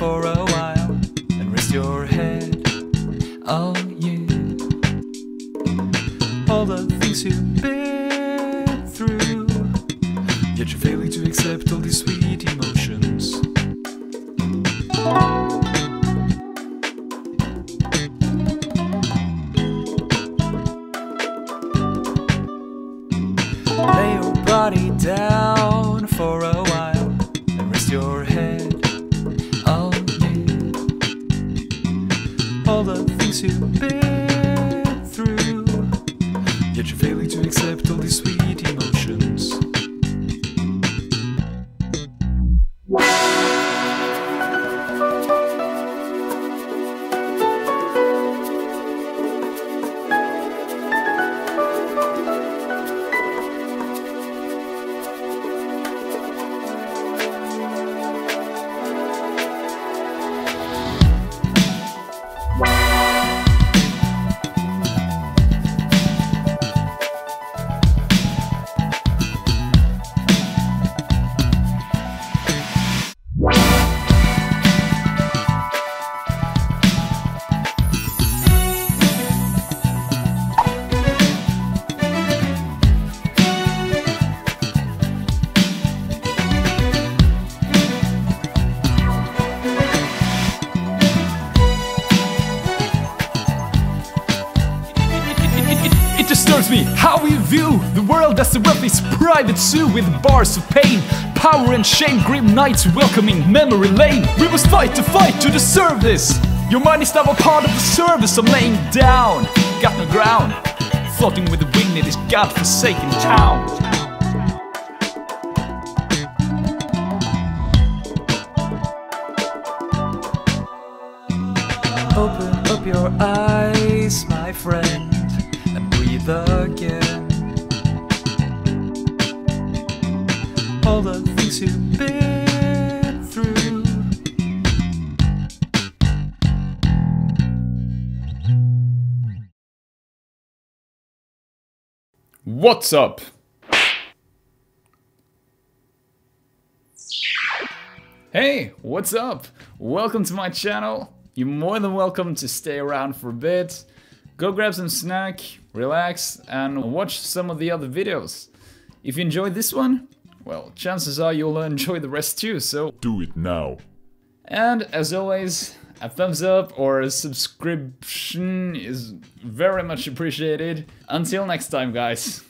for a while and rest your head. on you. All the things you've been through, yet you're failing to accept all these sweet emotions. Lay your body down for a while and rest your head. All the things you've been It disturbs me how we view the world as a is private zoo with bars of pain, power and shame, grim nights welcoming memory lane. We must fight to fight to deserve this. Your mind is now a part of the service I'm laying down. Got no ground, floating with the wind in this godforsaken town. Open up your eyes, my friend, breathe again. All the things you've been through. What's up? Hey, what's up? Welcome to my channel. You're more than welcome to stay around for a bit. Go grab some snack, relax, and watch some of the other videos. If you enjoyed this one, well, chances are you'll enjoy the rest too, so... Do it now. And as always, a thumbs up or a subscription is very much appreciated. Until next time, guys.